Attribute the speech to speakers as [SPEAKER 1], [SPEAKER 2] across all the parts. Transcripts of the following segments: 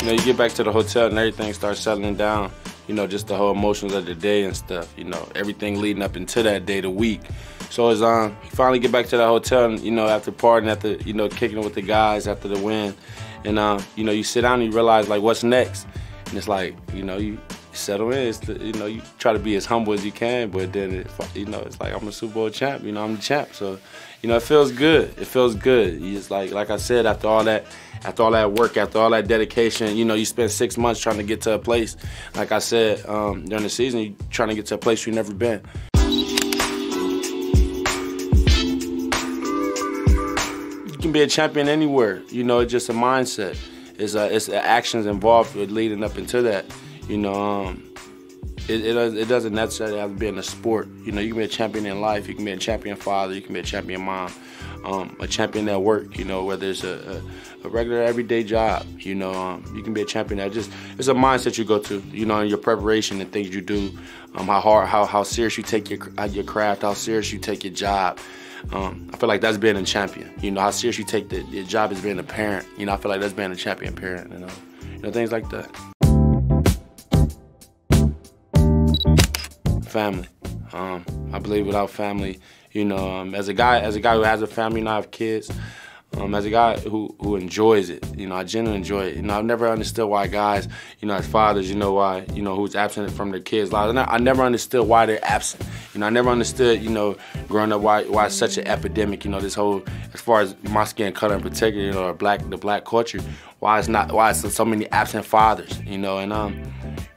[SPEAKER 1] you know, you get back to the hotel and everything starts settling down. You know, just the whole emotions of the day and stuff. You know, everything leading up into that day, the week. So it's um, you finally get back to the hotel, and you know, after partying, after you know, kicking it with the guys after the win, and um, you know, you sit down and you realize like what's next, and it's like you know, you settle in. The, you know, you try to be as humble as you can, but then it, you know, it's like I'm a Super Bowl champ. You know, I'm the champ. So, you know, it feels good. It feels good. It's like like I said, after all that, after all that work, after all that dedication, you know, you spend six months trying to get to a place. Like I said um, during the season, you're trying to get to a place you've never been. You can be a champion anywhere. You know, it's just a mindset. It's a, it's actions involved with leading up into that. You know, um, it, it, it, doesn't necessarily have to be in a sport. You know, you can be a champion in life. You can be a champion father. You can be a champion mom. Um, a champion at work. You know, whether it's a, a, a regular everyday job. You know, um, you can be a champion at just it's a mindset you go to. You know, in your preparation and things you do. Um, how hard, how how serious you take your your craft. How serious you take your job. Um, I feel like that's being a champion. You know, how serious you take the, your job as being a parent. You know, I feel like that's being a champion parent. You know, you know things like that. Family. Um, I believe without family, you know, um, as a guy, as a guy who has a family, and I have kids. Um, as a guy who, who enjoys it, you know, I genuinely enjoy it. You know, I've never understood why guys, you know, as fathers, you know, why, you know, who's absent from their kids' lives. I never understood why they're absent. You know, I never understood, you know, growing up why why it's such an epidemic. You know, this whole, as far as my skin color in particular, you know, black the black culture, why it's not why it's so many absent fathers. You know, and um,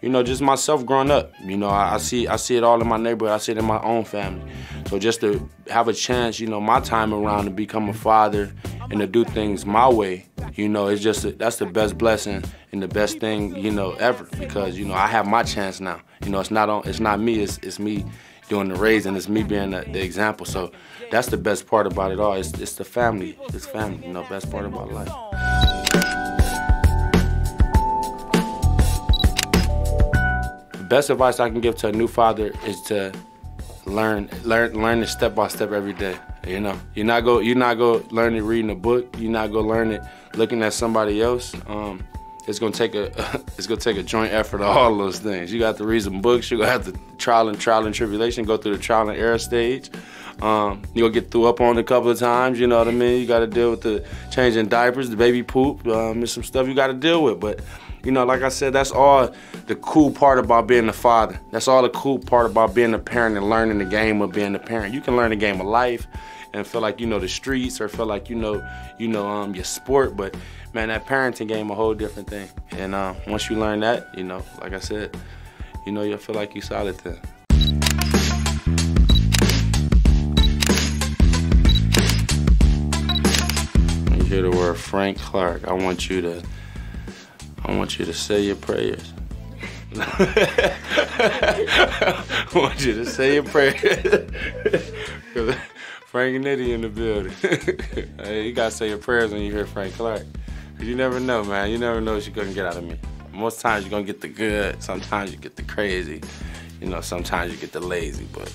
[SPEAKER 1] you know, just myself growing up. You know, I, I, mm. see I see it all in my neighborhood. I see it in my own family. So just to have a chance, you know, my time around to become a father and to do things my way, you know, it's just a, that's the best blessing and the best thing, you know, ever. Because you know, I have my chance now. You know, it's not on, it's not me. It's it's me doing the raising. It's me being the, the example. So that's the best part about it all. It's it's the family. It's family. You know, best part about life. Best advice I can give to a new father is to learn learn learn it step by step every day. You know, you're not go you're not go learn it reading a book. You're not go learn it looking at somebody else. Um, it's gonna take a it's gonna take a joint effort of all those things. You got to read some books. You're gonna have to trial and trial and tribulation, go through the trial and error stage. Um, you gonna get through up on it a couple of times. You know what I mean? You got to deal with the changing diapers, the baby poop, um, and some stuff you got to deal with. But you know, like I said, that's all the cool part about being a father. That's all the cool part about being a parent and learning the game of being a parent. You can learn the game of life and feel like you know the streets or feel like you know you know um, your sport, but man, that parenting game a whole different thing. And uh, once you learn that, you know, like I said, you know, you'll feel like you solid then. You hear the word Frank Clark, I want you to I want you to say your prayers. I want you to say your prayers. Frank and Nitty in the building. hey, you gotta say your prayers when you hear Frank Clark. Cause you never know, man. You never know what you're gonna get out of me. Most times you're gonna get the good. Sometimes you get the crazy. You know, sometimes you get the lazy. But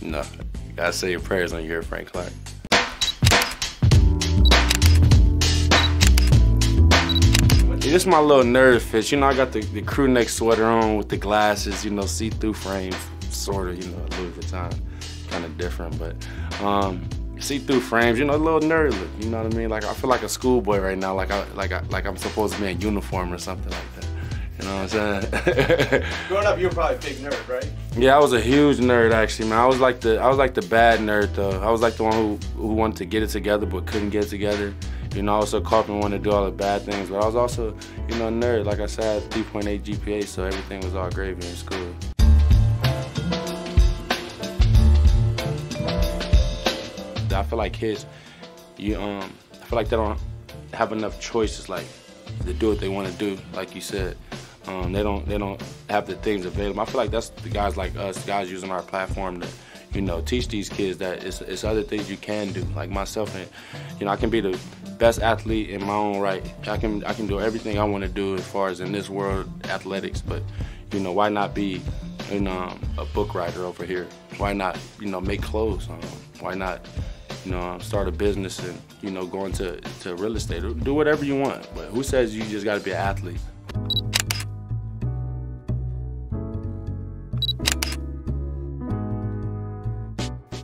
[SPEAKER 1] you know, you gotta say your prayers when you hear Frank Clark. This is my little nerd fish. You know, I got the, the crew neck sweater on with the glasses, you know, see-through frame, sort of, you know, Louis Vuitton. Kind of different, but um, see-through frames, you know, a little nerd look, you know what I mean? Like, I feel like a schoolboy right now, like, I, like, I, like I'm supposed to be in uniform or something like that. You know what I'm
[SPEAKER 2] saying? Growing up, you were probably a big nerd, right?
[SPEAKER 1] Yeah, I was a huge nerd actually, man. I was like the I was like the bad nerd though. I was like the one who who wanted to get it together but couldn't get it together. You know, I was caught up wanting to do all the bad things, but I was also, you know, a nerd. Like I said, 3.8 GPA, so everything was all gravy in school. I feel like kids, you um, I feel like they don't have enough choices, like to do what they want to do. Like you said, um, they don't they don't have the things available. I feel like that's the guys like us, guys using our platform to you know, teach these kids that it's, it's other things you can do. Like myself, and you know, I can be the best athlete in my own right. I can I can do everything I want to do as far as in this world athletics, but you know why not be you um, know a book writer over here? Why not you know make clothes? Um, why not you know um, start a business and you know go into to real estate? Do whatever you want. But who says you just got to be an athlete?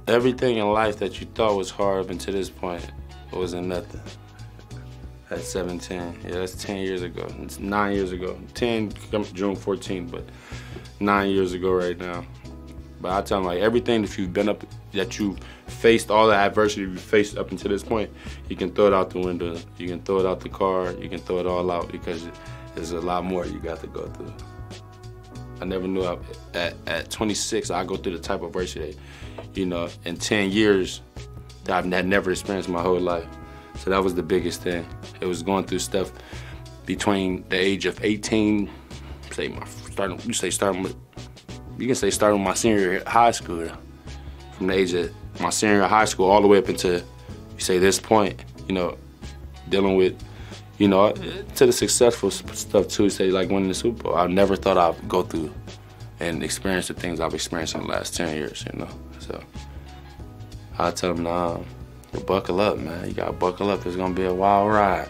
[SPEAKER 1] Everything in life that you thought was hard up until this point wasn't nothing. At 17, yeah, that's 10 years ago. It's nine years ago. 10, June 14, but nine years ago right now. But I tell them like everything that you've been up, that you've faced, all the adversity you faced up until this point, you can throw it out the window. You can throw it out the car. You can throw it all out because there's a lot more you got to go through. I never knew I, at, at 26 I go through the type of adversity, you know, in 10 years that I've had never experienced my whole life. So that was the biggest thing. It was going through stuff between the age of 18, say my starting, you say starting, with, you can say starting my senior high school, from the age of my senior high school all the way up until you say this point, you know, dealing with you know, to the successful stuff too, say like winning the Super Bowl. I never thought I'd go through and experience the things I've experienced in the last 10 years, you know. So I tell them, nah, buckle up, man. You gotta buckle up. It's gonna be a wild ride.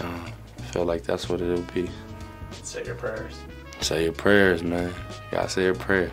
[SPEAKER 1] I feel like that's what it'll be.
[SPEAKER 2] Say your prayers.
[SPEAKER 1] Say your prayers, man. You gotta say your prayers.